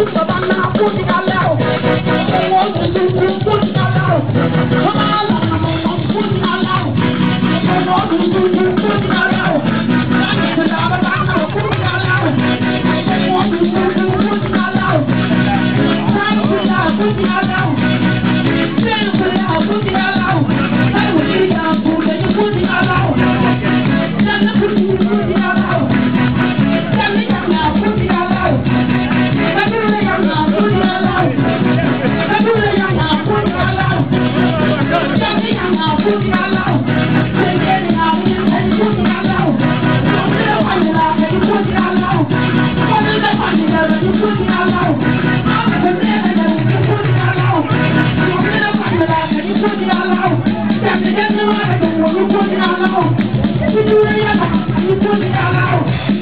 Não, não. You're doing it now. You're it now.